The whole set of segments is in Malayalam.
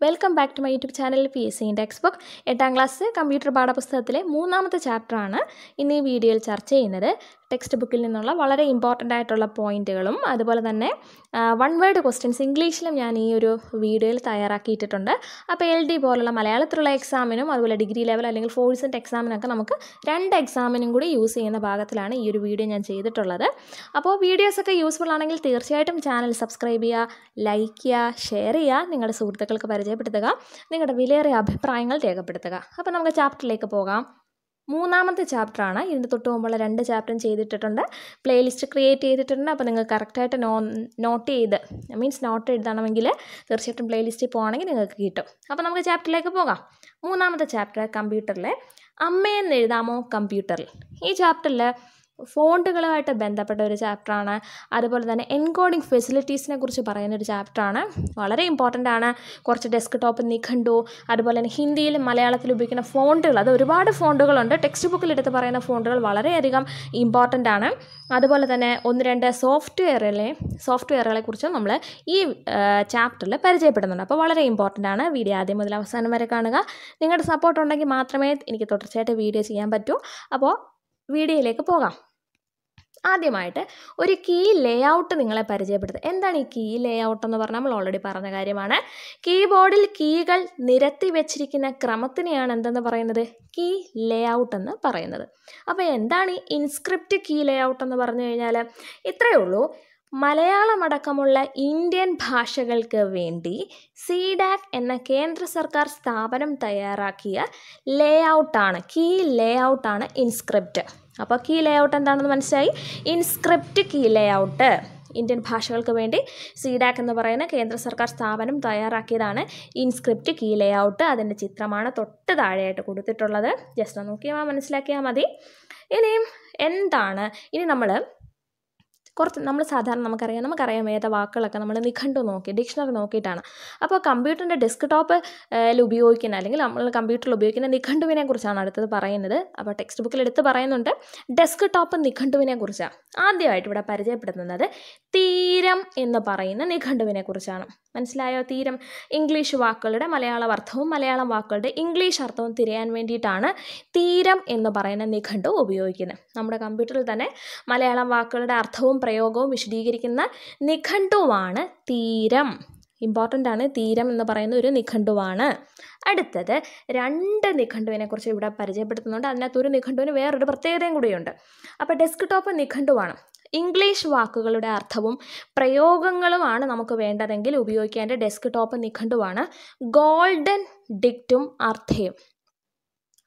Welcome back to my YouTube channel P S C textbook എട്ടാം ക്ലാസ് കമ്പ്യൂട്ടർ പാഠപുസ്തകത്തിലെ മൂന്നാമത്തെ ചാപ്റ്ററാണ് ഇന്ന് ഈ വീഡിയോയിൽ ചർച്ച ചെയ്യുന്നത്. ടെക്സ്റ്റ് ബുക്കിൽ നിന്നുള്ള വളരെ ഇമ്പോർട്ടന്റ് ആയിട്ടുള്ള പോയിന്റുകളും അതുപോലെ തന്നെ വൺ വേർഡ് ക്വസ്റ്റ്യൻസ് ഇംഗ്ലീഷിലും ഞാൻ ഈ ഒരു വീഡിയോയിൽ തയ്യാറാക്കിയിട്ടുണ്ട് അപ്പോൾ എൽ ഡി പോലുള്ള മലയാളത്തിലുള്ള എക്സാമിനും അതുപോലെ ഡിഗ്രി ലെവൽ അല്ലെങ്കിൽ ഫോഴ്സിന്റെ എക്സാമിനൊക്കെ നമുക്ക് രണ്ട് എക്സാമിനും കൂടി യൂസ് ചെയ്യുന്ന ഭാഗത്തിലാണ് ഈ ഒരു വീഡിയോ ഞാൻ ചെയ്തിട്ടുള്ളത്. അപ്പോൾ വീഡിയോസൊക്കെ യൂസ്ഫുൾ ആണെങ്കിൽ തീർച്ചയായിട്ടും ചാനൽ സബ്സ്ക്രൈബ് ചെയ്യുക ലൈക്ക് ചെയ്യുക ഷെയർ ചെയ്യുക. നിങ്ങളുടെ സുഹൃത്തുക്കൾക്ക് പരിചയപ്പെടുത്തുക. നിങ്ങളുടെ വിലയേറിയ അഭിപ്രായങ്ങൾ രേഖപ്പെടുത്തുക. അപ്പോൾ നമുക്ക് ചാപ്റ്ററിലേക്ക് പോകാം. മൂന്നാമത്തെ ചാപ്റ്ററാണ്. ഇതിന്റെ തൊട്ട് മുമ്പുള്ള രണ്ട് ചാപ്റ്ററും ചെയ്തിട്ടുണ്ട് പ്ലേലിസ്റ്റ് ക്രിയേറ്റ് ചെയ്തിട്ടുണ്ട്. അപ്പോൾ നിങ്ങൾക്ക് കറക്റ്റായിട്ട് നോ നോട്ട് ചെയ്ത് മീൻസ് നോട്ട് എഴുതണമെങ്കിൽ തീർച്ചയായിട്ടും പ്ലേലിസ്റ്റിൽ പോകുകയാണെങ്കിൽ നിങ്ങൾക്ക് കിട്ടും. അപ്പോൾ നമുക്ക് ചാപ്റ്ററിലേക്ക് പോകാം. മൂന്നാമത്തെ ചാപ്റ്റർ കമ്പ്യൂട്ടറിലെ അമ്മയെന്ന് എഴുതാമോ കമ്പ്യൂട്ടറിൽ? ഈ ചാപ്റ്ററിൽ ഫോണ്ടുകളുമായിട്ട് ബന്ധപ്പെട്ട ഒരു ചാപ്റ്ററാണ്. അതുപോലെ തന്നെ എൻകോഡിംഗ് ഫെസിലിറ്റീസിനെ കുറിച്ച് പറയുന്ന ഒരു ചാപ്റ്ററാണ്. വളരെ ഇമ്പോർട്ടന്റ് ആണ്. കുറച്ച് ഡെസ്ക് ടോപ്പ് നിഘണ്ടു. അതുപോലെ തന്നെ ഹിന്ദിയിലും മലയാളത്തിലും ഉപയോഗിക്കുന്ന ഫോണ്ടുകൾ. അത് ഒരുപാട് ഫോണ്ടുകളുണ്ട്. ടെക്സ്റ്റ് ബുക്കിൽ എടുത്ത് പറയുന്ന ഫോണ്ടുകൾ വളരെയധികം ഇമ്പോർട്ടന്റ് ആണ്. അതുപോലെ തന്നെ ഒന്ന് രണ്ട് സോഫ്റ്റ്വെയറിലെ സോഫ്റ്റ്വെയറുകളെ കുറിച്ചും നമ്മൾ ഈ ചാപ്റ്ററിൽ പരിചയപ്പെടുന്നുണ്ട്. അപ്പോൾ വളരെ ഇമ്പോർട്ടന്റ് ആണ്. വീഡിയോ ആദ്യം മുതൽ അവസാനം വരെ കാണുക. നിങ്ങളുടെ സപ്പോർട്ട് ഉണ്ടെങ്കിൽ മാത്രമേ എനിക്ക് തുടർച്ചയായിട്ട് വീഡിയോ ചെയ്യാൻ പറ്റൂ. അപ്പോൾ വീഡിയോയിലേക്ക് പോകാം. ആദ്യമായിട്ട് ഒരു കീ ലേ ഔട്ട് നിങ്ങളെ പരിചയപ്പെടുത്തുക എന്താണ് ഈ കീ ലേ ഔട്ട് എന്ന് പറഞ്ഞാൽ നമ്മൾ ഓൾറെഡി പറഞ്ഞ കാര്യമാണ്. കീബോർഡിൽ കീകൾ നിരത്തി വെച്ചിരിക്കുന്ന ക്രമത്തിനെയാണ് എന്തെന്ന് പറയുന്നത്? കീ ലേ ഔട്ട് എന്ന് പറയുന്നത്. അപ്പോൾ എന്താണ് ഈ ഇൻസ്ക്രിപ്റ്റ് കീ ലേ ഔട്ട് എന്ന് പറഞ്ഞു കഴിഞ്ഞാൽ? ഇത്രയേ ഉള്ളൂ. മലയാളമടക്കമുള്ള ഇന്ത്യൻ ഭാഷകൾക്ക് വേണ്ടി സിഡാക് എന്ന കേന്ദ്ര സർക്കാർ സ്ഥാപനം തയ്യാറാക്കിയ ലേ ഔട്ടാണ് കീ ലേ ഔട്ടാണ് ഇൻസ്ക്രിപ്റ്റ് അപ്പോൾ കീ ലേ ഔട്ട് എന്താണെന്ന് മനസ്സിലായി? InScript key layout Indian ഭാഷകൾക്ക് വേണ്ടി സീഡാക്ക് എന്ന് പറയുന്ന കേന്ദ്ര സർക്കാർ സ്ഥാപനം തയ്യാറാക്കിയതാണ് ഇൻസ്ക്രിപ്റ്റ് കീ ലേ ഔട്ട് അതിന്റെ ചിത്രമാണ് തൊട്ട് താഴെയായിട്ട് കൊടുത്തിട്ടുള്ളത്. ജസ്റ്റ് നോക്കിയാൽ മനസ്സിലാക്കിയാൽ മതി. ഇനിയും എന്താണ്? ഇനി നമ്മൾ കുറച്ച് നമ്മൾ സാധാരണ നമുക്കറിയാം നമുക്കറിയാം ഏത വാക്കുകളൊക്കെ നമ്മൾ നിഘണ്ടു നോക്കി ഡിക്ഷണറി നോക്കിയിട്ടാണ്. അപ്പോൾ കമ്പ്യൂട്ടറിന്റെ ഡെസ്ക് ടോപ്പ് ഉപയോഗിക്കുന്ന അല്ലെങ്കിൽ നമ്മൾ കമ്പ്യൂട്ടറിൽ ഉപയോഗിക്കുന്ന നിഘണ്ടുവിനെ കുറിച്ചാണ് അടുത്തത് പറയുന്നത്. അപ്പോൾ ടെക്സ്റ്റ് ബുക്കിൽ എടുത്ത് പറയുന്നുണ്ട് ഡെസ്ക് ടോപ്പ് നിഘണ്ടുവിനെ കുറിച്ചാണ്. ആദ്യമായിട്ട് ഇവിടെ പരിചയപ്പെടുത്തുന്നത് തീരം എന്ന് പറയുന്ന നിഘണ്ടുവിനെ കുറിച്ചാണ്. മനസ്സിലായോ? തീരം ഇംഗ്ലീഷ് വാക്കുകളുടെ മലയാളം അർത്ഥവും മലയാളം വാക്കുകളുടെ ഇംഗ്ലീഷ് അർത്ഥവും തിരയാൻ വേണ്ടിയിട്ടാണ് തീരം എന്ന് പറയുന്ന നിഘണ്ടു ഉപയോഗിക്കുന്നത്. നമ്മുടെ കമ്പ്യൂട്ടറിൽ തന്നെ മലയാളം വാക്കുകളുടെ അർത്ഥവും പ്രയോഗവും വിശദീകരിക്കുന്ന നിഘണ്ടുവാണ് തീരം. ഇമ്പോർട്ടന്റ് ആണ് തീരം എന്ന് പറയുന്ന ഒരു നിഘണ്ടുവാണ്. അടുത്തത് രണ്ട് നിഘണ്ടുവിനെ കുറിച്ച് ഇവിടെ പരിചയപ്പെടുത്തുന്നുണ്ട്. അതിനകത്ത് ഒരു നിഘണ്ടുവിന് വേറൊരു പ്രത്യേകതയും കൂടിയുണ്ട്. അപ്പോൾ ഡെസ്ക് ടോപ്പ് നിഘണ്ടുവാണ്. ഇംഗ്ലീഷ് വാക്കുകളുടെ അർത്ഥവും പ്രയോഗങ്ങളുമാണ് നമുക്ക് വേണ്ടതെങ്കിൽ ഉപയോഗിക്കേണ്ട ഡെസ്ക് ടോപ്പ് നിഘണ്ടുവാണ്. ഗോൾഡൻ ഡിക്റ്റും അർത്ഥയും.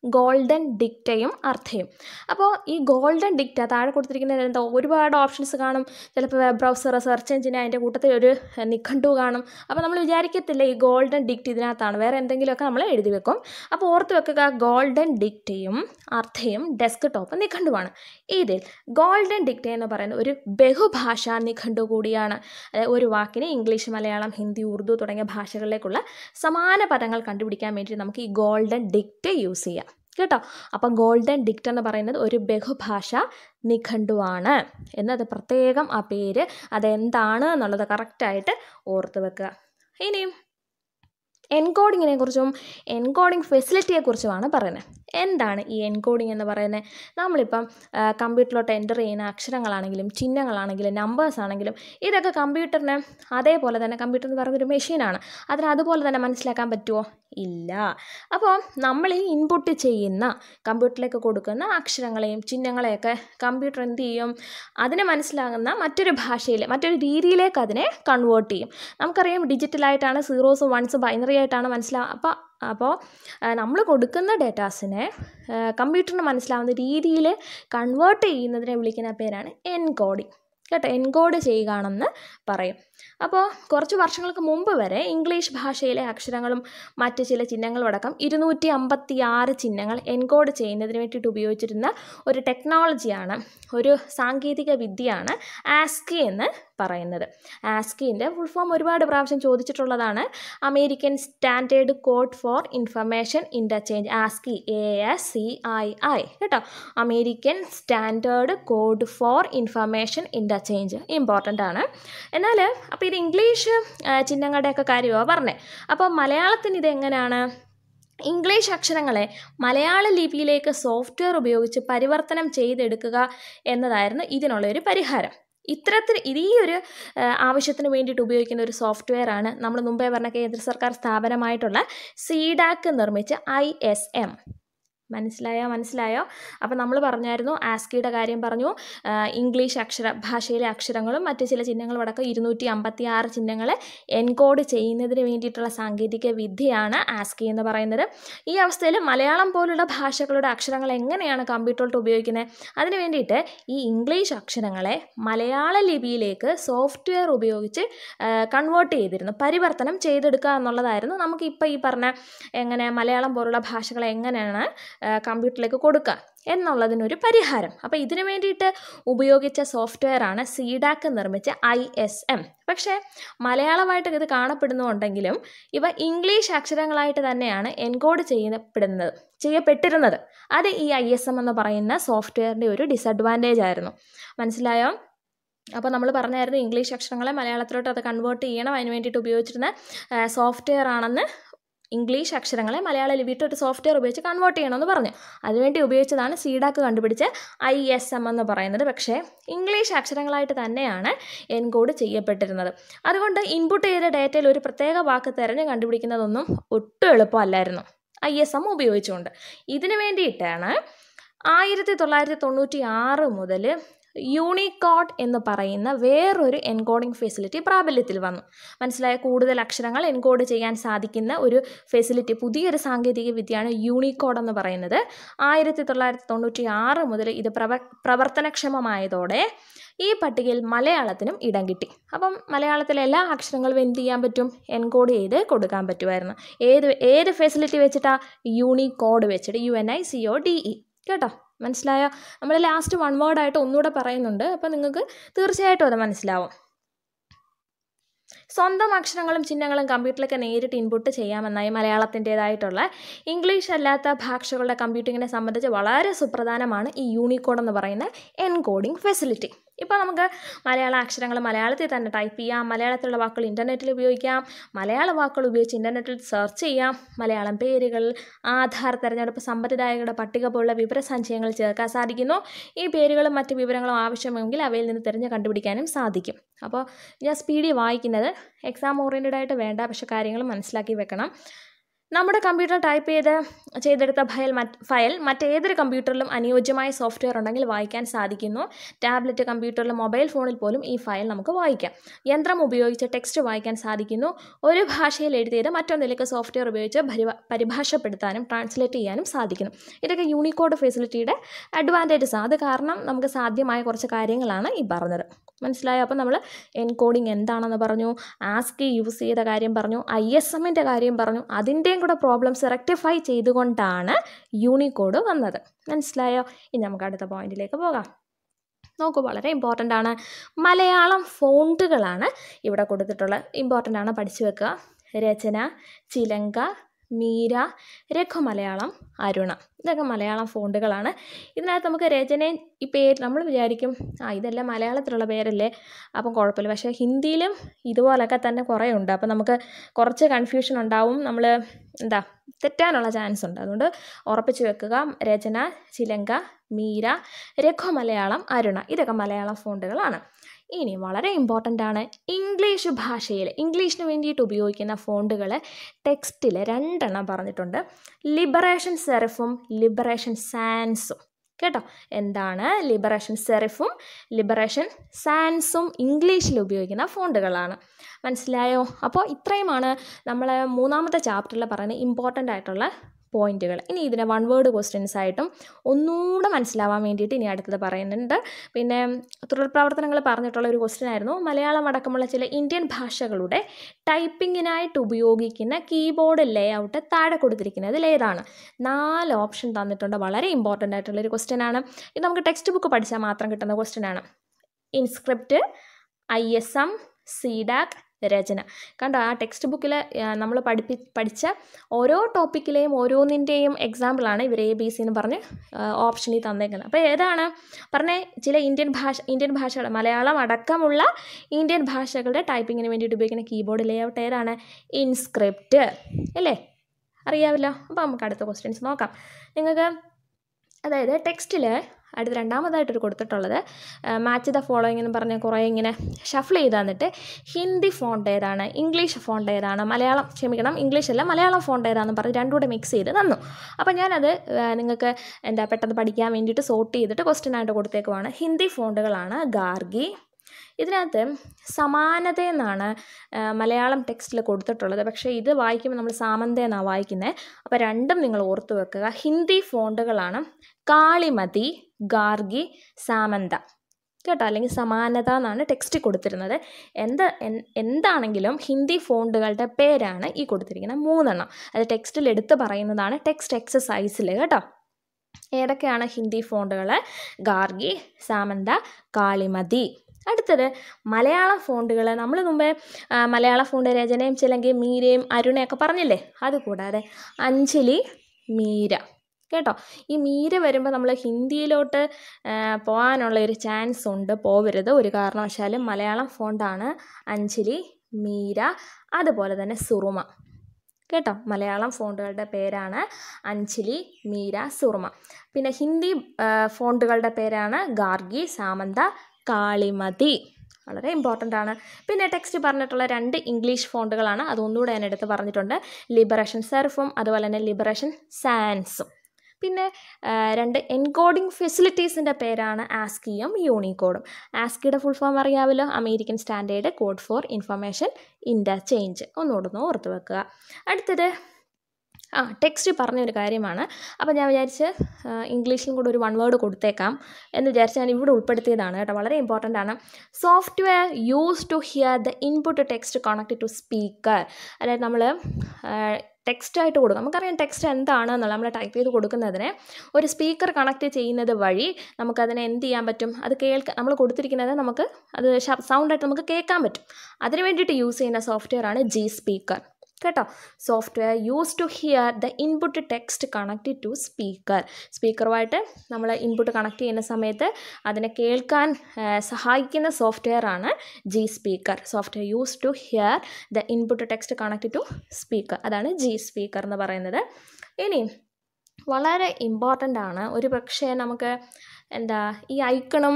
ഗോൾഡൻ ഡിക്റ്റയും അർത്ഥയും അപ്പോൾ ഈ ഗോൾഡൻ ഡിക്റ്റ താഴെ കൊടുത്തിരിക്കുന്ന എന്താ? ഒരുപാട് ഓപ്ഷൻസ് കാണും. ചിലപ്പോൾ വെബ് ബ്രൗസർ സെർച്ച് എഞ്ചിന് അതിന്റെ കൂട്ടത്തിൽ ഒരു നിഘണ്ടു കാണും. അപ്പോൾ നമ്മൾ വിചാരിക്കത്തില്ല ഈ ഗോൾഡൻ ഡിക്റ്റ് ഇതിനകത്താണ്. വേറെ എന്തെങ്കിലുമൊക്കെ നമ്മൾ എഴുതി വെക്കും. അപ്പോൾ ഓർത്ത് വെക്കുക ഗോൾഡൻ ഡിക്റ്റയും അർത്ഥയും ഡെസ്ക് ടോപ്പ് നിഘണ്ടുവാണ്. ഇതിൽ ഗോൾഡൻ ഡിക്റ്റ എന്ന് പറയുന്നത് ഒരു ബഹുഭാഷാ നിഘണ്ടു കൂടിയാണ്. അതായത് ഒരു വാക്കിന് ഇംഗ്ലീഷ് മലയാളം ഹിന്ദി ഉറുദു തുടങ്ങിയ ഭാഷകളിലേക്കുള്ള സമാന പദങ്ങൾ കണ്ടുപിടിക്കാൻ വേണ്ടി നമുക്ക് ഈ ഗോൾഡൻ ഡിക്റ്റ് യൂസ് ചെയ്യാം. കേട്ടോ? അപ്പം ഗോൾഡൻ ഡിക്റ്റ് എന്ന് പറയുന്നത് ഒരു ബഹുഭാഷ നിഖണ്ഡുവാണ് എന്നത് പ്രത്യേകം ആ പേര് അതെന്താണ് എന്നുള്ളത് കറക്റ്റായിട്ട് ഓർത്ത് വെക്കുക. ഇനിയും എൻകോഡിങ്ങിനെ കുറിച്ചും എൻകോഡിംഗ് ഫെസിലിറ്റിയെക്കുറിച്ചുമാണ് പറയുന്നത്. എന്താണ് ഈ എൻകോഡിംഗ് എന്ന് പറയുന്നത്? നമ്മളിപ്പം കമ്പ്യൂട്ടറിലോട്ട് എന്റർ ചെയ്യുന്ന അക്ഷരങ്ങളാണെങ്കിലും ചിഹ്നങ്ങളാണെങ്കിലും നമ്പേഴ്സ് ആണെങ്കിലും ഇതൊക്കെ കമ്പ്യൂട്ടറിന് അതേപോലെ തന്നെ കമ്പ്യൂട്ടർ എന്ന് പറയുന്നൊരു മെഷീനാണ്. അതിന് അതുപോലെ തന്നെ മനസ്സിലാക്കാൻ പറ്റുമോ ഇല്ല. അപ്പോൾ നമ്മൾ ഈ ഇൻപുട്ട് ചെയ്യുന്ന കമ്പ്യൂട്ടറിലേക്ക് കൊടുക്കുന്ന അക്ഷരങ്ങളെയും ചിഹ്നങ്ങളെയൊക്കെ കമ്പ്യൂട്ടർ എന്ത് ചെയ്യും? അതിനെ മനസ്സിലാകുന്ന മറ്റൊരു ഭാഷയിൽ മറ്റൊരു രീതിയിലേക്ക് അതിനെ കൺവേർട്ട് ചെയ്യും. നമുക്കറിയാം ഡിജിറ്റലായിട്ടാണ് സീറോസും വൺസും ബൈനറി ആയിട്ടാണ് മനസ്സിലാവുക അപ്പോൾ അപ്പോൾ നമ്മൾ കൊടുക്കുന്ന ഡേറ്റാസിനെ കമ്പ്യൂട്ടറിന് മനസ്സിലാവുന്ന രീതിയിൽ കൺവേർട്ട് ചെയ്യുന്നതിനെ വിളിക്കുന്ന പേരാണ് എൻകോഡിങ് കേട്ടോ എൻകോഡ് ചെയ്യുകയാണെന്ന് പറയും. അപ്പോൾ കുറച്ച് വർഷങ്ങൾക്ക് മുമ്പ് വരെ ഇംഗ്ലീഷ് ഭാഷയിലെ അക്ഷരങ്ങളും മറ്റ് ചില ചിഹ്നങ്ങളും അടക്കം ഇരുന്നൂറ്റി അമ്പത്തി ആറ് ചിഹ്നങ്ങൾ എൻകോഡ് ചെയ്യുന്നതിന് വേണ്ടിയിട്ട് ഉപയോഗിച്ചിരുന്ന ഒരു ടെക്നോളജിയാണ് ഒരു സാങ്കേതിക വിദ്യയാണ് ആസ്കി എന്ന് പറയുന്നത്. ആസ്കിന്റെ ഫുൾ ഫോം ഒരുപാട് പ്രാവശ്യം ചോദിച്ചിട്ടുള്ളതാണ്. American standard code for information interchange ASCII A S C I I കേട്ടോ? American standard code for information interchange important ആണ്. എന്നാൽ അപ്പോൾ ഇത് ഇംഗ്ലീഷ് ചിഹ്നങ്ങളുടെയൊക്കെ കാര്യമാണ് പറഞ്ഞത് അപ്പോൾ മലയാളത്തിന് ഇതെങ്ങനെയാണ് ഇംഗ്ലീഷ് അക്ഷരങ്ങളെ മലയാള ലിപിയിലേക്ക് സോഫ്റ്റ്വെയർ ഉപയോഗിച്ച് പരിവർത്തനം ചെയ്തെടുക്കുക എന്നതായിരുന്നു ഇതിനുള്ളൊരു പരിഹാരം. ഇത്തരത്തിൽ ഇത് ഈ ഒരു ആവശ്യത്തിന് വേണ്ടിയിട്ട് ഉപയോഗിക്കുന്ന ഒരു സോഫ്റ്റ്വെയർ ആണ് നമ്മൾ മുമ്പേ പറഞ്ഞ കേന്ദ്ര സർക്കാർ സ്ഥാപനമായിട്ടുള്ള സീഡാക്ക് നിർമ്മിച്ച ഐ എസ് എം മനസ്സിലായോ? മനസ്സിലായോ? അപ്പോൾ നമ്മൾ പറഞ്ഞായിരുന്നു ആസ്കിയുടെ കാര്യം പറഞ്ഞു. ഇംഗ്ലീഷ് അക്ഷര ഭാഷയിലെ അക്ഷരങ്ങളും മറ്റ് ചില ചിഹ്നങ്ങളും അടക്കം ഇരുന്നൂറ്റി അമ്പത്തി ആറ് ചിഹ്നങ്ങളെ എൻകോഡ് ചെയ്യുന്നതിന് വേണ്ടിയിട്ടുള്ള സാങ്കേതിക വിദ്യയാണ് ആസ്കി എന്ന് പറയുന്നത്. ഈ അവസ്ഥയിൽ മലയാളം പോലുള്ള ഭാഷകളുടെ അക്ഷരങ്ങൾ എങ്ങനെയാണ് കമ്പ്യൂട്ടറിൽ ഉപയോഗിക്കുന്നത് അതിന് വേണ്ടിയിട്ട് ഈ ഇംഗ്ലീഷ് അക്ഷരങ്ങളെ മലയാള ലിപിയിലേക്ക് സോഫ്റ്റ്വെയർ ഉപയോഗിച്ച് കൺവേർട്ട് ചെയ്തിരുന്നു. പരിവർത്തനം ചെയ്തെടുക്കുക എന്നുള്ളതായിരുന്നു നമുക്ക് ഇപ്പോൾ ഈ പറഞ്ഞ എങ്ങനെ മലയാളം പോലുള്ള ഭാഷകളെ എങ്ങനെയാണ് കമ്പ്യൂട്ടറിലേക്ക് കൊടുക്കുക എന്നുള്ളതിനൊരു പരിഹാരം. അപ്പോൾ ഇതിനു വേണ്ടിയിട്ട് ഉപയോഗിച്ച സോഫ്റ്റ്വെയർ ആണ് സീഡാക്ക് നിർമ്മിച്ച ഐ എസ് എം. പക്ഷേ മലയാളമായിട്ട് ഇത് കാണപ്പെടുന്നുണ്ടെങ്കിലും ഇവ ഇംഗ്ലീഷ് അക്ഷരങ്ങളായിട്ട് തന്നെയാണ് എൻകോഡ് ചെയ്യപ്പെടുന്നത് ചെയ്യപ്പെട്ടിരുന്നത്. അത് ഈ ഐ എസ് എം എന്ന് പറയുന്ന സോഫ്റ്റ്വെയറിന്റെ ഒരു ഡിസഡ്വാന്റേജ് ആയിരുന്നു. മനസ്സിലായോ? അപ്പോൾ നമ്മൾ പറഞ്ഞായിരുന്നു ഇംഗ്ലീഷ് അക്ഷരങ്ങളെ മലയാളത്തിലോട്ട് അത് കൺവേർട്ട് ചെയ്യണം. അതിന് വേണ്ടിയിട്ട് ഉപയോഗിച്ചിരുന്ന സോഫ്റ്റ്വെയർ ആണെന്ന് ഇംഗ്ലീഷ് അക്ഷരങ്ങളെ മലയാള ലിപിയിട്ട് ഒരു സോഫ്റ്റ്വെയർ ഉപയോഗിച്ച് കൺവേർട്ട് ചെയ്യണമെന്ന് പറഞ്ഞു. അതിനുവേണ്ടി ഉപയോഗിച്ചതാണ് സീഡാക്ക് കണ്ടുപിടിച്ച് ഐ എസ് എം എന്ന് പറയുന്നത്. പക്ഷേ ഇംഗ്ലീഷ് അക്ഷരങ്ങളായിട്ട് തന്നെയാണ് എൻകോഡ് ചെയ്യപ്പെട്ടിരുന്നത്. അതുകൊണ്ട് ഇൻപുട്ട് ചെയ്ത ഡേറ്റയിൽ ഒരു പ്രത്യേക വാക്ക് തിരഞ്ഞ് കണ്ടുപിടിക്കുന്നതൊന്നും ഒട്ടും എളുപ്പമല്ലായിരുന്നു. ഐ എസ് എം ഉപയോഗിച്ചുകൊണ്ട്. ഇതിനു വേണ്ടിയിട്ടാണ് ആയിരത്തി തൊള്ളായിരത്തി തൊണ്ണൂറ്റി ആറ് മുതൽ യൂണിക്കോഡ് എന്ന് പറയുന്ന വേറൊരു എൻകോഡിംഗ് ഫെസിലിറ്റി പ്രാബല്യത്തിൽ വന്നു. മനസ്സിലായ? കൂടുതൽ അക്ഷരങ്ങൾ എൻകോഡ് ചെയ്യാൻ സാധിക്കുന്ന ഒരു ഫെസിലിറ്റി പുതിയൊരു സാങ്കേതിക വിദ്യയാണ് യൂണിക്കോഡ് എന്ന് പറയുന്നത്. ആയിരത്തി തൊള്ളായിരത്തി തൊണ്ണൂറ്റി ആറ് മുതൽ ഇത് പ്രവ പ്രവർത്തനക്ഷമമായതോടെ ഈ പട്ടികയിൽ മലയാളത്തിനും ഇടം കിട്ടി. അപ്പം മലയാളത്തിലെ എല്ലാ അക്ഷരങ്ങളും എന്ത് ചെയ്യാൻ പറ്റും? എൻകോഡ് ചെയ്ത് കൊടുക്കാൻ പറ്റുമായിരുന്നു. ഏത് ഏത് ഫെസിലിറ്റി വെച്ചിട്ടാണ് യൂണിക്കോഡ് വെച്ചിട്ട് U N I C O D E. കേട്ടോ? മനസ്സിലായോ? നമ്മൾ ലാസ്റ്റ് വൺ വേർഡായിട്ട് ഒന്നുകൂടെ പറയുന്നുണ്ട്. അപ്പോൾ നിങ്ങൾക്ക് തീർച്ചയായിട്ടും അത് മനസ്സിലാവും. സ്വന്തം അക്ഷരങ്ങളും ചിഹ്നങ്ങളും കമ്പ്യൂട്ടറിലൊക്കെ നേരിട്ട് ഇൻപുട്ട് ചെയ്യാമെന്നായി മലയാളത്തിന്റേതായിട്ടുള്ള ഇംഗ്ലീഷ് അല്ലാത്ത ഭാഷകളുടെ കമ്പ്യൂട്ടിങ്ങിനെ സംബന്ധിച്ച് വളരെ സുപ്രധാനമാണ് ഈ യൂണിക്കോഡ് എന്ന് പറയുന്ന എൻകോഡിംഗ് ഫെസിലിറ്റി ഇപ്പോൾ നമുക്ക് മലയാള അക്ഷരങ്ങൾ മലയാളത്തിൽ തന്നെ ടൈപ്പ് ചെയ്യാം മലയാളത്തിലുള്ള വാക്കുകൾ ഇന്റർനെറ്റിൽ ഉപയോഗിക്കാം മലയാള വാക്കുകൾ ഉപയോഗിച്ച് ഇന്റർനെറ്റിൽ സെർച്ച് ചെയ്യാം മലയാളം പേരുകൾ ആധാർ തിരഞ്ഞെടുപ്പ് സമ്പത്തിദായകരുടെ പട്ടിക പോലുള്ള വിവരസഞ്ചയങ്ങൾ ചേർക്കാൻ സാധിക്കുന്നു. ഈ പേരുകളും മറ്റ് വിവരങ്ങളും ആവശ്യമെങ്കിൽ അവയിൽ നിന്ന് തിരഞ്ഞ് കണ്ടുപിടിക്കാനും സാധിക്കും. അപ്പോൾ ഞാൻ സ്പീഡിൽ വായിക്കുന്നത് എക്സാം ഓറിയന്റഡ് ആയിട്ട് വേണ്ട പക്ഷേ കാര്യങ്ങൾ മനസ്സിലാക്കി വെക്കണം. നമ്മുടെ കമ്പ്യൂട്ടർ ടൈപ്പ് ചെയ്ത് ചെയ്തെടുത്ത ഫയൽ ഫയൽ മറ്റേതൊരു കമ്പ്യൂട്ടറിലും അനുയോജ്യമായ സോഫ്റ്റ്വെയർ ഉണ്ടെങ്കിൽ വായിക്കാൻ സാധിക്കുന്നു. ടാബ്ലറ്റ് കമ്പ്യൂട്ടറിലും മൊബൈൽ ഫോണിൽ പോലും ഈ ഫയൽ നമുക്ക് വായിക്കാം. യന്ത്രം ഉപയോഗിച്ച് ടെക്സ്റ്റ് വായിക്കാൻ സാധിക്കുന്നു. ഒരു ഭാഷയിൽ എഴുതിയത് മറ്റൊന്നിലേക്ക് സോഫ്റ്റ്വെയർ ഉപയോഗിച്ച് പരിഭാഷപ്പെടുത്താനും ട്രാൻസ്ലേറ്റ് ചെയ്യാനും സാധിക്കുന്നു. ഇതൊക്കെ യൂണിക്കോഡ് ഫെസിലിറ്റിയുടെ അഡ്വാന്റേജസ് ആണ്. അത് കാരണം നമുക്ക് സാധ്യമായ കുറച്ച് കാര്യങ്ങളാണ് ഈ പറഞ്ഞത്. മനസ്സിലായോ? അപ്പോൾ നമ്മൾ എൻകോഡിങ് എന്താണെന്ന് പറഞ്ഞു ആസ്കി യൂസ് ചെയ്ത കാര്യം പറഞ്ഞു ഐ എസ് എമ്മിന്റെ കാര്യം പറഞ്ഞു അതിന്റെയും കൂടെ പ്രോബ്ലംസ് റെക്ടിഫൈ ചെയ്തുകൊണ്ടാണ് യൂണിക്കോഡ് വന്നത്. മനസ്സിലായോ? ഇനി നമുക്ക് അടുത്ത പോയിന്റിലേക്ക് പോകാം. നോക്കൂ വളരെ ഇമ്പോർട്ടന്റ് ആണ്. മലയാളം ഫോണ്ടുകളാണ് ഇവിടെ കൊടുത്തിട്ടുള്ളത്. ഇമ്പോർട്ടന്റ് ആണ് പഠിച്ചു വെക്കുക. രചന ചിലങ്ക മീര രഘുമലയാളം അരുണ. ഇതൊക്കെ മലയാളം ഫോണ്ടുകളാണ്. ഇതിനകത്ത് നമുക്ക് രചനയും ഈ പേര് നമ്മൾ വിചാരിക്കും ആ ഇതെല്ലാം മലയാളത്തിലുള്ള പേരല്ലേ? അപ്പം കുഴപ്പമില്ല. പക്ഷേ ഹിന്ദിയിലും ഇതുപോലൊക്കെ തന്നെ കുറേ ഉണ്ട് അപ്പം നമുക്ക് കുറച്ച് കൺഫ്യൂഷൻ ഉണ്ടാവും. നമ്മൾ എന്താ തെറ്റാനുള്ള ചാൻസ് ഉണ്ട്. അതുകൊണ്ട് ഉറപ്പിച്ച് വെക്കുക. രചന ചിലങ്ക മീര രഘു മലയാളം അരുണ ഇതൊക്കെ മലയാളം ഫോണ്ടുകളാണ്. ഇനി വളരെ ഇമ്പോർട്ടന്റ് ആണ് ഇംഗ്ലീഷ് ഭാഷയിൽ ഇംഗ്ലീഷിന് വേണ്ടിയിട്ട് ഉപയോഗിക്കുന്ന ഫോണ്ടുകൾ ടെക്സ്റ്റിൽ രണ്ടെണ്ണം പറഞ്ഞിട്ടുണ്ട്. ലിബറേഷൻ സെറിഫും ലിബറേഷൻ സാൻസും കേട്ടോ? എന്താണ് ലിബറേഷൻ സെറിഫും ലിബറേഷൻ സാൻസും ഇംഗ്ലീഷിൽ ഉപയോഗിക്കുന്ന ഫോണ്ടുകളാണ്. മനസ്സിലായോ? അപ്പോൾ ഇത്രയുമാണ് നമ്മൾ മൂന്നാമത്തെ ചാപ്റ്ററിൽ പറയുന്ന ഇമ്പോർട്ടന്റ് ആയിട്ടുള്ള പോയിന്റുകൾ ഇനി ഇതിനെ വൺ വേർഡ് ക്വസ്റ്റ്യൻസ് ആയിട്ടും ഒന്നുകൂടെ മനസ്സിലാവാൻ വേണ്ടിയിട്ട് ഇനി അടുത്തത് പറയുന്നുണ്ട്. പിന്നെ തുടർ പ്രവർത്തനങ്ങൾ പറഞ്ഞിട്ടുള്ള ഒരു ക്വസ്റ്റ്യൻ ആയിരുന്നു. മലയാളം അടക്കമുള്ള ചില ഇന്ത്യൻ ഭാഷകളുടെ ടൈപ്പിങ്ങിനായിട്ട് ഉപയോഗിക്കുന്ന കീബോർഡ് ലേ ഔട്ട് താഴെ കൊടുത്തിരിക്കുന്നതിൽ ഏതാണ്? നാല് ഓപ്ഷൻ തന്നിട്ടുണ്ട്. വളരെ ഇമ്പോർട്ടന്റ് ആയിട്ടുള്ള ഒരു ക്വസ്റ്റ്യൻ ആണ്. ഇത് നമുക്ക് ടെക്സ്റ്റ് ബുക്ക് പഠിച്ചാൽ മാത്രം കിട്ടുന്ന ക്വസ്റ്റ്യൻ ആണ്. InScript I S M CDAC Rachana. കണ്ടോ? ആ ടെക്സ്റ്റ് ബുക്കിൽ നമ്മൾ പഠിപ്പി പഠിച്ച ഓരോ ടോപ്പിക്കിലെയും ഓരോന്നിന്റെയും എക്സാമ്പിളാണ് ഇവർ എ ബി സി എന്ന് പറഞ്ഞ് ഓപ്ഷനിൽ തന്നേക്കുന്നത്. അപ്പോൾ ഏതാണ്? പറഞ്ഞേ ചില ഇന്ത്യൻ ഭാഷ ഇന്ത്യൻ ഭാഷകൾ മലയാളം അടക്കമുള്ള ഇന്ത്യൻ ഭാഷകളുടെ ടൈപ്പിങ്ങിന് വേണ്ടിയിട്ട് ഉപയോഗിക്കുന്ന കീബോർഡ് ലേഔട്ട് ഏതാണ്? ഇൻസ്ക്രിപ്റ്റ് അല്ലേ? അറിയാമല്ലോ അപ്പോൾ നമുക്ക് അടുത്ത ക്വസ്റ്റ്യൻസ് നോക്കാം. നിങ്ങൾക്ക് അതായത് ടെക്സ്റ്റിൽ അടുത്ത് രണ്ടാമതായിട്ടൊരു കൊടുത്തിട്ടുള്ളത് മാച്ച് ദ ഫോളോയിങ് എന്ന് പറഞ്ഞ് കുറേ ഇങ്ങനെ ഷഫിൾ ചെയ്ത് തന്നിട്ട് ഹിന്ദി ഫോണ്ട് ഏതാണ് ഇംഗ്ലീഷ് ഫോണ്ട് ഏതാണ് മലയാളം ക്ഷമിക്കണം ഇംഗ്ലീഷ് അല്ല മലയാളം ഫോണ്ട് ഏതാണെന്ന് പറഞ്ഞ് രണ്ടും കൂടെ മിക്സ് ചെയ്ത് തന്നു. അപ്പോൾ ഞാനത് നിങ്ങൾക്ക് എന്താ പെട്ടെന്ന് പഠിക്കാൻ വേണ്ടിയിട്ട് സോർട്ട് ചെയ്തിട്ട് ക്വസ്റ്റ്യൻ ആയിട്ട് കൊടുത്തേക്കുവാണ്. ഹിന്ദി ഫോണ്ടുകളാണ് ഗാർഗി. ഇതിനകത്ത് സമാനത എന്നാണ് മലയാളം ടെക്സ്റ്റിൽ കൊടുത്തിട്ടുള്ളത്. പക്ഷേ ഇത് വായിക്കുമ്പോൾ നമ്മൾ സാമന്ത എന്നാണ് വായിക്കുന്നത് അപ്പോൾ രണ്ടും നിങ്ങൾ ഓർത്ത് വെക്കുക. ഹിന്ദി ഫോണ്ടുകളാണ് കാളിമതി ഗാർഗി സാമന്ത. കേട്ടോ? അല്ലെങ്കിൽ സമാനത എന്നാണ് ടെക്സ്റ്റ് കൊടുത്തിരുന്നത്. എന്ത് എന്താണെങ്കിലും ഹിന്ദി ഫോണ്ടുകളുടെ പേരാണ് ഈ കൊടുത്തിരിക്കുന്നത്. മൂന്നെണ്ണം. അത് ടെക്സ്റ്റിൽ എടുത്ത് പറയുന്നതാണ് ടെക്സ്റ്റ് എക്സസൈസിൽ കേട്ടോ? ഏതൊക്കെയാണ് ഹിന്ദി ഫോണ്ടുകൾ? ഗാർഗി സാമന്ത കാളിമതി. അടുത്തത് മലയാളം ഫോണ്ടുകൾ. നമ്മൾ മുമ്പേ മലയാള ഫോണ്ട് രചനയും ചിലങ്കയും മീരയും അരുണയൊക്കെ പറഞ്ഞില്ലേ? അതുകൂടാതെ അഞ്ജലി മീര. കേട്ടോ? ഈ മീര വരുമ്പോൾ നമ്മൾ ഹിന്ദിയിലോട്ട് പോകാനുള്ള ഒരു ചാൻസ് ഉണ്ട്. പോവരുത്. ഒരു കാരണവശാലും മലയാളം ഫോണ്ടാണ് അഞ്ജലി മീര അതുപോലെ തന്നെ സുറുമ. കേട്ടോ? മലയാളം ഫോണ്ടുകളുടെ പേരാണ് അഞ്ജലി മീര സുറുമ. പിന്നെ ഹിന്ദി ഫോണ്ടുകളുടെ പേരാണ് ഗാർഗി സാമന്ത കാളിമതി. വളരെ ഇമ്പോർട്ടന്റ് ആണ്. പിന്നെ ടെക്സ്റ്റ് പറഞ്ഞിട്ടുള്ള രണ്ട് ഇംഗ്ലീഷ് ഫോണ്ടുകളാണ് അതൊന്നുകൂടെ ഞാൻ എടുത്ത് പറഞ്ഞിട്ടുണ്ട്. ലിബറേഷൻ സെർഫും അതുപോലെ തന്നെ ലിബറേഷൻ സാൻസും പിന്നെ രണ്ട് എൻകോഡിംഗ് ഫെസിലിറ്റീസിന്റെ പേരാണ് ആസ്കിയും യൂണിക്കോഡും ആസ്കിയുടെ ഫുൾ ഫോം അറിയാമല്ലോ American standard code for information interchange ഒന്നുകൂടെ ഒന്ന് ഓർത്ത് വെക്കുക. അടുത്തത് ആ ടെക്സ്റ്റ് പറഞ്ഞൊരു കാര്യമാണ്. അപ്പോൾ ഞാൻ വിചാരിച്ച് ഇംഗ്ലീഷിലും കൂടെ ഒരു വൺ വേർഡ് കൊടുത്തേക്കാം എന്ന് വിചാരിച്ച് ഞാൻ ഇവിടെ ഉൾപ്പെടുത്തിയതാണ് കേട്ടോ. വളരെ ഇമ്പോർട്ടന്റ് ആണ്. Software use to hear the input text connect to speaker അതായത് നമ്മൾ ടെക്സ്റ്റായിട്ട് കൊടുക്കും. നമുക്കറിയാം ടെക്സ്റ്റ് എന്താണ് എന്നുള്ളത് നമ്മൾ ടൈപ്പ് ചെയ്ത് കൊടുക്കുന്നതിനെ ഒരു സ്പീക്കർ കണക്ട് ചെയ്യുന്നത് വഴി നമുക്കതിനെ എന്ത് ചെയ്യാൻ പറ്റും? അത് കേൾക്കാൻ നമ്മൾ കൊടുത്തിരിക്കുന്നത് നമുക്ക് അത് സൗണ്ടായിട്ട് നമുക്ക് കേൾക്കാൻ പറ്റും. അതിന് വേണ്ടിയിട്ട് യൂസ് ചെയ്യുന്ന സോഫ്റ്റ്വെയർ ആണ് ജി സ്പീക്കർ കേട്ടോ. Software use to hear the input text connect to speaker സ്പീക്കറുമായിട്ട് നമ്മൾ ഇൻപുട്ട് കണക്ട് ചെയ്യുന്ന സമയത്ത് അതിനെ കേൾക്കാൻ സഹായിക്കുന്ന സോഫ്റ്റ്വെയർ ആണ് G speaker software use to hear the input text connect to speaker അതാണ് ജി സ്പീക്കർ എന്ന് പറയുന്നത്. ഇനി വളരെ ഇമ്പോർട്ടന്റ് ആണ്. ഒരു പക്ഷേ നമുക്ക് എന്താ ഈ ഐക്കണും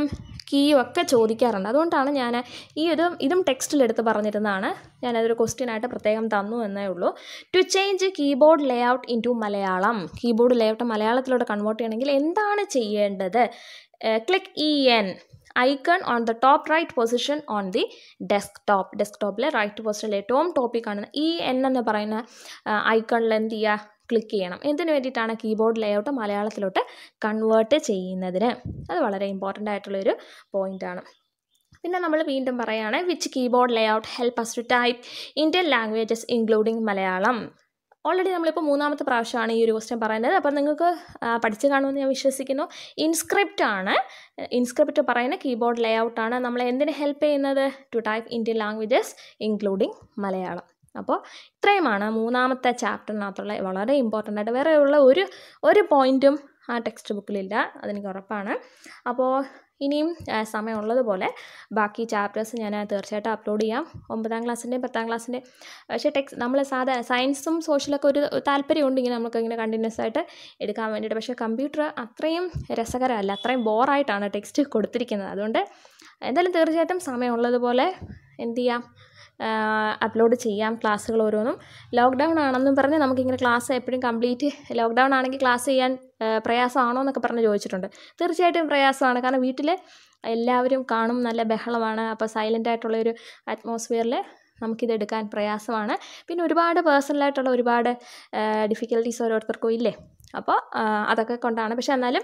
കീയും ഒക്കെ ചോദിക്കാറുണ്ട്. അതുകൊണ്ടാണ് ഞാൻ ഈ ഒരു ഇതും ടെക്സ്റ്റിലെടുത്ത് പറഞ്ഞിരുന്നതാണ്. ഞാനതൊരു ക്വസ്റ്റ്യനായിട്ട് പ്രത്യേകം തന്നു എന്നേ ഉള്ളൂ. To change keyboard layout into Malayalam. Keyboard layout മലയാളത്തിലോട്ട് convert ചെയ്യണമെങ്കിൽ എന്താണ് ചെയ്യേണ്ടത്? Click E N icon on the top right position on the desktop desk ടോപ്പിലെ റൈറ്റ് പൊസിഷനിൽ ഏറ്റവും ടോപ്പിൽ കാണുന്ന ഈ എൻ എന്ന് പറയുന്ന ഐക്കണിൽ എന്ത് ചെയ്യുക? ക്ലിക്ക് ചെയ്യണം. എന്തിനു വേണ്ടിയിട്ടാണ് കീബോർഡ് ലേഔട്ട് മലയാളത്തിലോട്ട് കൺവേർട്ട് ചെയ്യുന്നതിന്? അത് വളരെ ഇമ്പോർട്ടന്റ് ആയിട്ടുള്ളൊരു പോയിന്റാണ് പിന്നെ നമ്മൾ വീണ്ടും പറയുകയാണ് which keyboard layout help us to type Indian languages including Malayalam already നമ്മളിപ്പോൾ മൂന്നാമത്തെ പ്രാവശ്യമാണ് ഈ ഒരു ക്വസ്റ്റ്യൻ പറയുന്നത്. അപ്പോൾ നിങ്ങൾക്ക് പഠിച്ച് കാണുമെന്ന് ഞാൻ വിശ്വസിക്കുന്നു. ഇൻസ്ക്രിപ്റ്റ് ആണ്. ഇൻസ്ക്രിപ്റ്റ് പറയുന്ന കീബോർഡ് ലേഔട്ട് ആണ്. നമ്മളെ എന്തിന് ഹെൽപ്പ് ചെയ്യുന്നത്? To type Indian languages including Malayalam അപ്പോൾ ഇത്രയുമാണ് മൂന്നാമത്തെ ചാപ്റ്ററിനകത്തുള്ള വളരെ ഇമ്പോർട്ടന്റ് ആയിട്ട് വേറെ ഉള്ള ഒരു ഒരു പോയിന്റും ആ ടെക്സ്റ്റ് ബുക്കിലില്ല അതെനിക്ക് ഉറപ്പാണ്. അപ്പോൾ ഇനിയും സമയമുള്ളതുപോലെ ബാക്കി ചാപ്റ്റേഴ്സ് ഞാൻ തീർച്ചയായിട്ടും അപ്ലോഡ് ചെയ്യാം. ഒമ്പതാം ക്ലാസ്സിന്റെയും പത്താം ക്ലാസ്സിന്റെയും പക്ഷേ ടെക്സ് നമ്മൾ സാധാ സയൻസും സോഷ്യലൊക്കെ ഒരു താല്പര്യമുണ്ട് ഇങ്ങനെ നമുക്ക് ഇങ്ങനെ കണ്ടിന്യൂസ് ആയിട്ട് എടുക്കാൻ വേണ്ടിയിട്ട്. പക്ഷേ കമ്പ്യൂട്ടർ അത്രയും രസകരമല്ല അത്രയും ബോറായിട്ടാണ് ടെക്സ്റ്റ് കൊടുത്തിരിക്കുന്നത്. അതുകൊണ്ട് എന്തായാലും തീർച്ചയായിട്ടും സമയമുള്ളതുപോലെ എന്ത് ചെയ്യാം? അപ്ലോഡ് ചെയ്യാം ക്ലാസ്സുകൾ ഓരോന്നും. ലോക്ക്ഡൗൺ ആണെന്നും പറഞ്ഞ് നമുക്കിങ്ങനെ ക്ലാസ് എപ്പോഴും കംപ്ലീറ്റ് ലോക്ക്ഡൗൺ ആണെങ്കിൽ ക്ലാസ് ചെയ്യാൻ പ്രയാസമാണോ എന്നൊക്കെ പറഞ്ഞ് ചോദിച്ചിട്ടുണ്ട്. തീർച്ചയായിട്ടും പ്രയാസമാണ്. കാരണം വീട്ടിൽ എല്ലാവരും കാണും നല്ല ബഹളമാണ്. അപ്പോൾ സൈലന്റ് ആയിട്ടുള്ള ഒരു അറ്റ്മോസ്ഫിയറിൽ നമുക്കിത് എടുക്കാൻ പ്രയാസമാണ്. പിന്നെ ഒരുപാട് പേഴ്സണലായിട്ടുള്ള ഒരുപാട് ഡിഫിക്കൽട്ടീസ് ഓരോരുത്തർക്കും ഇല്ലേ? അപ്പോൾ അതൊക്കെ കൊണ്ടാണ്. പക്ഷെ എന്നാലും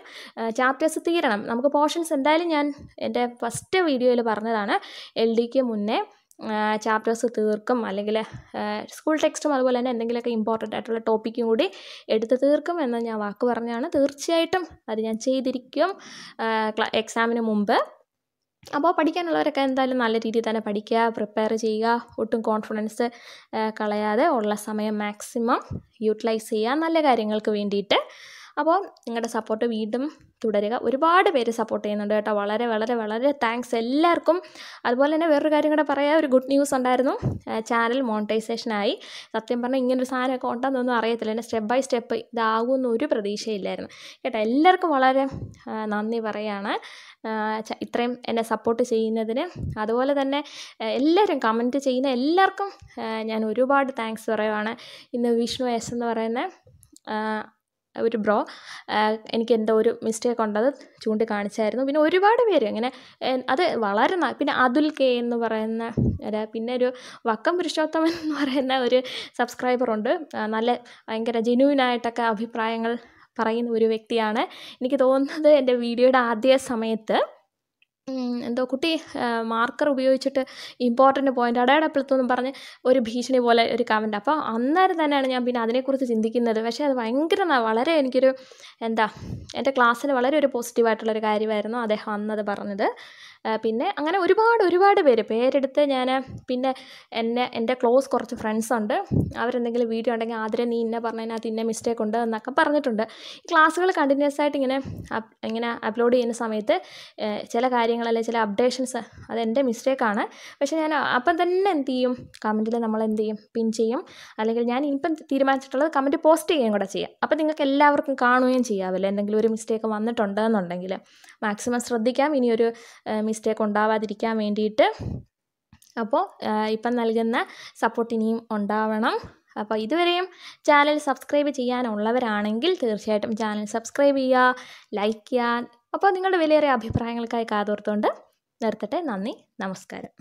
ചാപ്റ്റേഴ്സ് തീരണം. നമുക്ക് പോർഷൻസ് എന്തായാലും ഞാൻ എന്റെ ഫസ്റ്റ് വീഡിയോയിൽ പറഞ്ഞതാണ്. എൽ ഡിക്ക് മുന്നേ ചാപ്റ്റേഴ്സ് തീർക്കും. അല്ലെങ്കിൽ സ്കൂൾ ടെക്സ്റ്റും അതുപോലെ തന്നെ എന്തെങ്കിലുമൊക്കെ ഇമ്പോർട്ടന്റ് ആയിട്ടുള്ള ടോപ്പിക്കും കൂടി എടുത്ത് തീർക്കും എന്ന് ഞാൻ വാക്ക് പറഞ്ഞാണ്. തീർച്ചയായിട്ടും അത് ഞാൻ ചെയ്തിരിക്കും എക്സാമിന് മുമ്പ്. അപ്പോൾ പഠിക്കാനുള്ളവരൊക്കെ എന്തായാലും നല്ല രീതിയിൽ തന്നെ പഠിക്കുക പ്രിപ്പയർ ചെയ്യുക. ഒട്ടും കോൺഫിഡൻസ് കളയാതെ ഉള്ള സമയം മാക്സിമം യൂട്ടിലൈസ് ചെയ്യുക. നല്ല കാര്യങ്ങൾക്ക് വേണ്ടിയിട്ട്. അപ്പോൾ നിങ്ങളുടെ സപ്പോർട്ട് വീണ്ടും തുടരുക. ഒരുപാട് പേര് സപ്പോർട്ട് ചെയ്യുന്നുണ്ട് കേട്ടോ. വളരെ വളരെ വളരെ താങ്ക്സ് എല്ലാവർക്കും. അതുപോലെ തന്നെ വേറൊരു കാര്യം കൂടെ പറയാം. ഒരു ഗുഡ് ന്യൂസ് ഉണ്ടായിരുന്നു. ചാനൽ മോണിറ്റൈസേഷനായി സത്യം പറഞ്ഞാൽ ഇങ്ങനൊരു സാധനമൊക്കെ ഉണ്ടെന്നൊന്നും അറിയത്തില്ല. എന്റെ സ്റ്റെപ്പ് ബൈ സ്റ്റെപ്പ് ഇതാകുമെന്ന് ഒരു പ്രതീക്ഷയില്ലായിരുന്നു. കേട്ടോ എല്ലാവർക്കും വളരെ നന്ദി പറയാണ്. ഇത്രയും എന്നെ സപ്പോർട്ട് ചെയ്യുന്നതിന്. അതുപോലെ തന്നെ എല്ലാവരും കമന്റ് ചെയ്യുന്ന എല്ലാവർക്കും ഞാൻ ഒരുപാട് താങ്ക്സ് പറയുവാണ്. ഇന്ന് വിഷ്ണു എസ് എന്ന് പറയുന്ന ഒരു ബ്രോ. എനിക്ക് എന്തോ ഒരു മിസ്റ്റേക്ക് ഉണ്ടത് ചൂണ്ടിക്കാണിച്ചായിരുന്നു. പിന്നെ ഒരുപാട് പേര് ഇങ്ങനെ അത് വളരെ പിന്നെ അതുൽ കെ എന്ന് പറയുന്ന പിന്നെ ഒരു വക്കം പുരുഷോത്തമൻ എന്ന് പറയുന്ന ഒരു സബ്സ്ക്രൈബറുണ്ട് നല്ല ഭയങ്കര ജെന്യൂനായിട്ടൊക്കെ അഭിപ്രായങ്ങൾ പറയുന്ന ഒരു വ്യക്തിയാണ്. എനിക്ക് തോന്നുന്നത് എന്റെ വീഡിയോയുടെ ആദ്യ സമയത്ത് എന്തോ കുട്ടി മാർക്കർ ഉപയോഗിച്ചിട്ട് ഇമ്പോർട്ടന്റ് പോയിന്റ് അടയാളപ്പെടുത്തുമെന്നും പറഞ്ഞ് ഒരു ഭീഷണി പോലെ ഒരു കമന്റ് അപ്പോൾ അന്നേരം തന്നെയാണ് ഞാൻ പിന്നെ അതിനെക്കുറിച്ച് ചിന്തിക്കുന്നത്. പക്ഷേ അത് ഭയങ്കര വളരെ എനിക്കൊരു എന്താ എന്റെ ക്ലാസ്സിന് വളരെ ഒരു പോസിറ്റീവായിട്ടുള്ളൊരു കാര്യമായിരുന്നു അദ്ദേഹം അന്നത് പറഞ്ഞത്. പിന്നെ അങ്ങനെ ഒരുപാട് ഒരുപാട് പേര്. പേരെടുത്ത് ഞാൻ പിന്നെ എന്നെ എന്റെ ക്ലോസ് കുറച്ച് ഫ്രണ്ട്സ് ഉണ്ട്. അവരെന്തെങ്കിലും വീഡിയോ ഉണ്ടെങ്കിൽ ആദ്യം നീ ഇന്ന പറഞ്ഞതിനകത്ത് ഇന്ന മിസ്റ്റേക്ക് ഉണ്ട് എന്നൊക്കെ പറഞ്ഞിട്ടുണ്ട്. ക്ലാസ്സുകൾ കണ്ടിന്യൂസ് ആയിട്ട് ഇങ്ങനെ ഇങ്ങനെ അപ്ലോഡ് ചെയ്യുന്ന സമയത്ത് ചില കാര്യങ്ങൾ അല്ലെങ്കിൽ ചില അപ്ഡേഷൻസ് അത് എന്റെ മിസ്റ്റേക്കാണ് പക്ഷേ ഞാൻ അപ്പം തന്നെ എന്ത് ചെയ്യും? കമന്റിൽ നമ്മൾ എന്ത് ചെയ്യും? പിൻ ചെയ്യും. അല്ലെങ്കിൽ ഞാൻ ഇപ്പം തീരുമാനിച്ചിട്ടുള്ളത് കമന്റ് പോസ്റ്റ് ചെയ്യുകയും കൂടെ ചെയ്യാം. അപ്പം നിങ്ങൾക്ക് എല്ലാവർക്കും കാണുകയും ചെയ്യാമല്ലോ എന്തെങ്കിലും ഒരു മിസ്റ്റേക്ക് വന്നിട്ടുണ്ടെന്നുണ്ടെങ്കിൽ. മാക്സിമം ശ്രദ്ധിക്കാം. ഇനിയൊരു മിസ്റ്റേക്ക് ഉണ്ടാവാതിരിക്കാൻ വേണ്ടിയിട്ട്. അപ്പോൾ ഇപ്പം നൽകുന്ന സപ്പോർട്ട് ഇനിയും ഉണ്ടാവണം. അപ്പോൾ ഇതുവരെയും ചാനൽ സബ്സ്ക്രൈബ് ചെയ്യാനുള്ളവരാണെങ്കിൽ തീർച്ചയായിട്ടും ചാനൽ സബ്സ്ക്രൈബ് ചെയ്യുക ലൈക്ക് ചെയ്യുക. അപ്പോൾ നിങ്ങളുടെ വിലയേറിയ അഭിപ്രായങ്ങൾക്കായി കാതോർത്തുകൊണ്ട് നിർത്തട്ടെ. നന്ദി നമസ്കാരം.